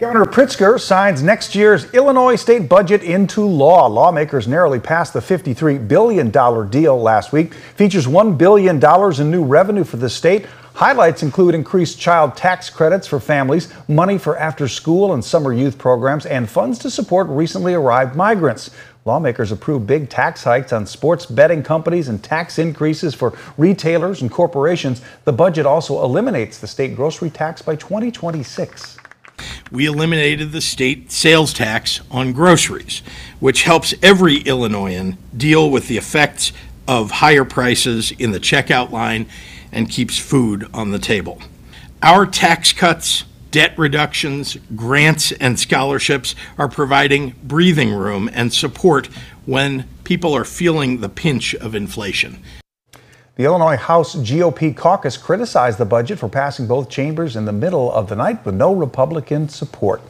Governor Pritzker signs next year's Illinois state budget into law. Lawmakers narrowly passed the $53 billion deal last week. Features $1 billion in new revenue for the state. Highlights include increased child tax credits for families, money for after school and summer youth programs, and funds to support recently arrived migrants. Lawmakers approved big tax hikes on sports betting companies and tax increases for retailers and corporations. The budget also eliminates the state grocery tax by 2026 we eliminated the state sales tax on groceries, which helps every Illinoisan deal with the effects of higher prices in the checkout line and keeps food on the table. Our tax cuts, debt reductions, grants, and scholarships are providing breathing room and support when people are feeling the pinch of inflation. The Illinois House GOP caucus criticized the budget for passing both chambers in the middle of the night with no Republican support.